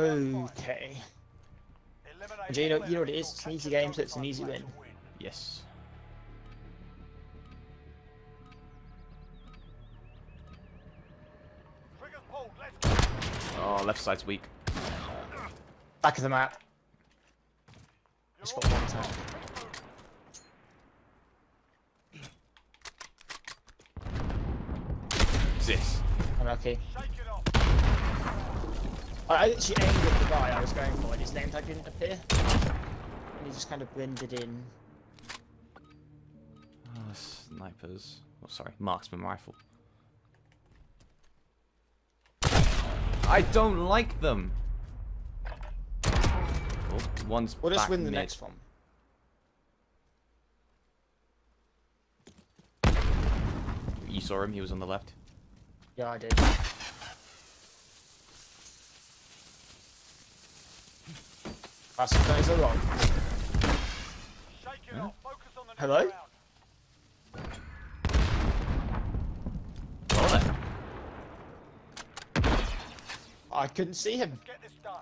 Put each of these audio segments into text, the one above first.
Okay. You know, you know what it is. It's an easy game, so it's an easy win. Yes. Oh, left side's weak. Back of the map. It's got one tap. This. Unlucky. I actually aimed at the guy I was going for, and his name tag didn't appear. And he just kind of blended in. Oh, snipers. Oh, sorry, marksman rifle. I don't like them. Oh, one's We'll just win the mid. next one. You saw him. He was on the left. Yeah, I did. That's those are wrong. Hello? Well then. I couldn't see him. Get this done.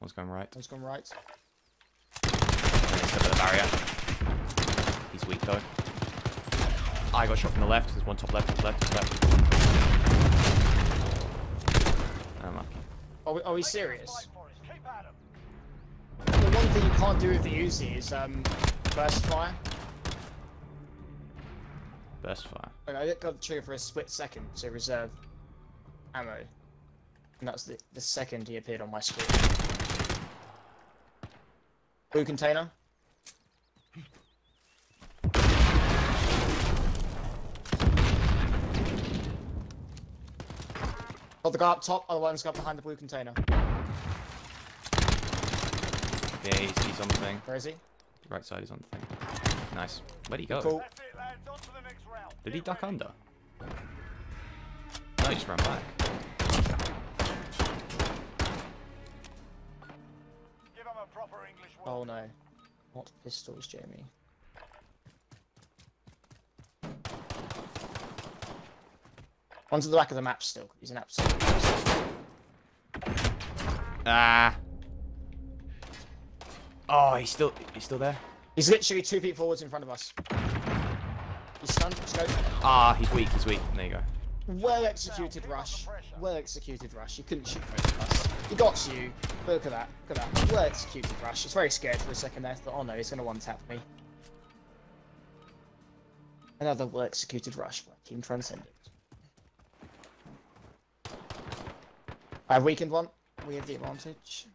One's going right. One's gone right. Over the barrier. He's weak though. I got shot from the left. There's one top left, top left, top left. Unlucky. Are we, are we serious? Fight for it. Keep at 'em. The one thing you can't do with the Uzi is um, burst fire. Burst fire. Like, I got the trigger for a split second to reserve ammo. And that's the, the second he appeared on my screen. Blue container. Got the guy up top, other one's got behind the blue container. Yeah, he's, he's on the thing. Where is he? Right side is on the thing. Nice. Where'd he go? Cool. That's it, lads. On to the next round. Did he duck under? No, he just ran back. Give 'em a proper English oh, word. Oh no. What pistols, Jamie. One's at the back of the map still. He's an absolute. Ah. Oh, he's still he's still there. He's literally two feet forwards in front of us. He's stunned. Scope. Ah, he's weak. He's weak. There you go. Well executed rush. Well executed rush. You couldn't shoot both of us. He got you. Look at that. Look at that. Well executed rush. I was very scared for a second there. Thought, oh no, he's going to one tap me. Another well executed rush by Team Transcendent. I have weakened one. We have the advantage.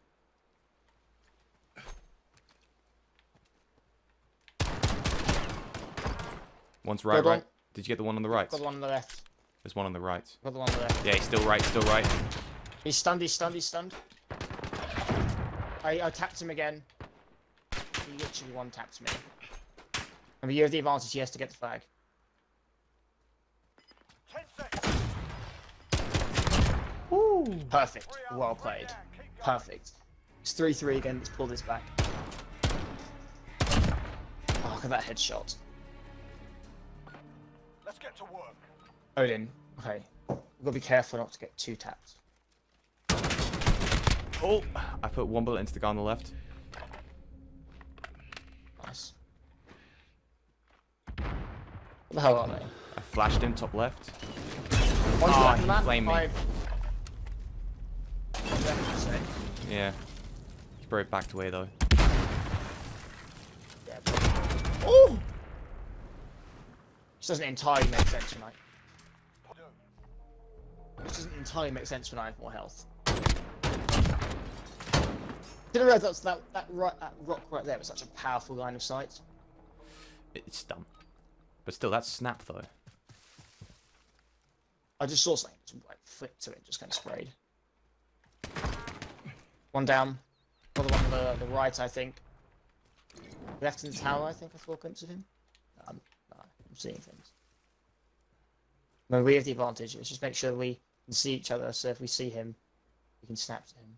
One's right, Got one. right. Did you get the one on the right? Got the one on the left. There's one on the right. Got the one on the left. Yeah, he's still right. Still right. He's stunned. He's stunned. He's stunned. I, I tapped him again. He literally one tapped me. And you have the advantage. He has to get the flag. Ten seconds. Perfect. Well played. down. Keep going. Perfect. It's 3 3 again. Let's pull this back. Oh, look at that headshot. Let's get to work. Oden. Okay. We've got to be careful not to get too tapped. Oh, I put one bullet into the guy on the left. Nice. What the hell are they? I flashed him top left. One's Ah, left he map, flamed me. five- Left, you say? Yeah. He's probably backed away though. Yeah. Oh! This doesn't entirely make sense tonight. This doesn't entirely make sense when I have more health. Didn't realize that's that that right that rock right there was such a powerful line of sight. It's dumb. But still, that's snap though. I just saw something just like flick to it, just kind of sprayed. One down, another one on the, the right, I think. Left in the tower, I think I saw a glimpse of him. No, I'm seeing things. No, we have the advantage. Let's just make sure we can see each other. So if we see him, we can snap to him.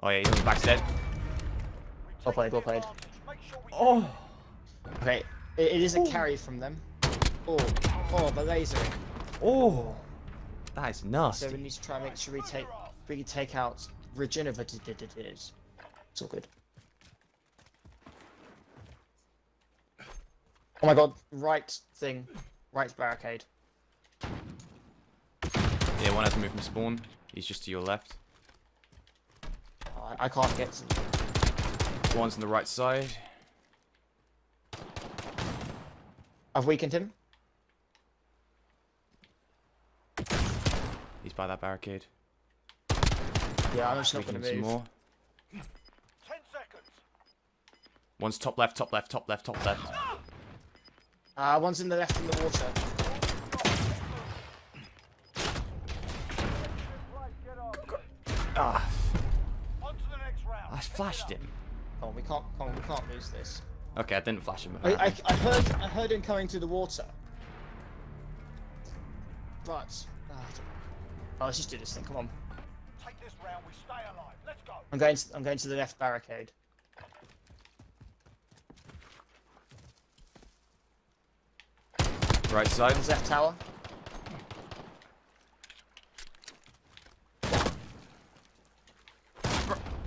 Oh yeah, he's on the back dead. Well played, well played. Make sure we Oh. Okay, it, it is a carry from them. Oh, oh, the laser. Oh. That is nuts. So we need to try and make sure we take we take out regenerative. It's all good. Oh my god, right thing. Right barricade. Yeah, one hasn't moved from spawn. He's just to your left. Oh, I, I can't get to. One's on the right side. I've weakened him. By that barricade. Yeah, I'm just not Weaken gonna him some move. more. ten seconds. One's top left, top left, top left, top left. Uh, one's in the left in the water. Right, get on. Ah, On the next round. I flashed him. Oh, we can't, come on, we can't lose this. Okay, I didn't flash him. I, I, I heard, I heard him coming through the water. But, ah, I don't know. Oh, let's just do this thing. Come on. Take this round, we stay alive. Let's go. I'm going. To, I'm going to the left barricade. Right side. One's left tower.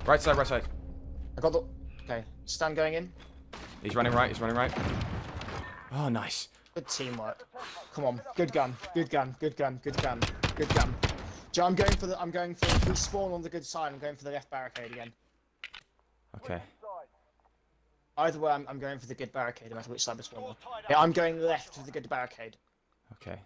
Right side, right side. I got the. Okay, stun going in. He's running right, he's running right. Oh, nice. Good teamwork. Come on, good gun, good gun, good gun, good gun, good gun. Joe, I'm going for the. I'm going for. We spawn on the good side. I'm going for the left barricade again. Okay. Either way, I'm, I'm going for the good barricade, no matter which side we spawn on. Yeah. I'm going left for the good barricade. Okay.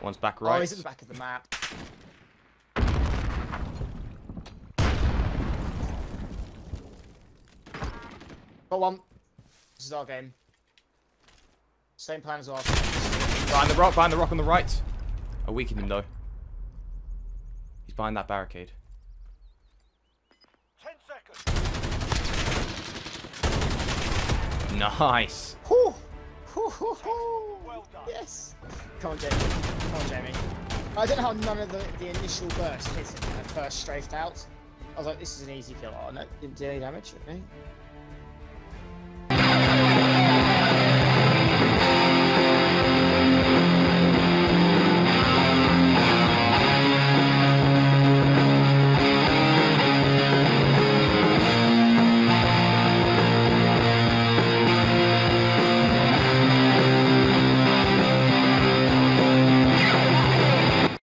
One's back oh, right. Oh, he's at the back of the map. Got one. This is our game. Same plan as ours. Behind the rock, behind the rock on the right. I weakened him though. He's behind that barricade. Ten seconds. Nice. Whew. Whew, whew, whew. Well done. Yes. Come on, Jamie. Come on, Jamie. I don't know how none of the, the initial burst hit him when I first strafed out. I was like, this is an easy kill. Oh, no, didn't do any damage. Okay.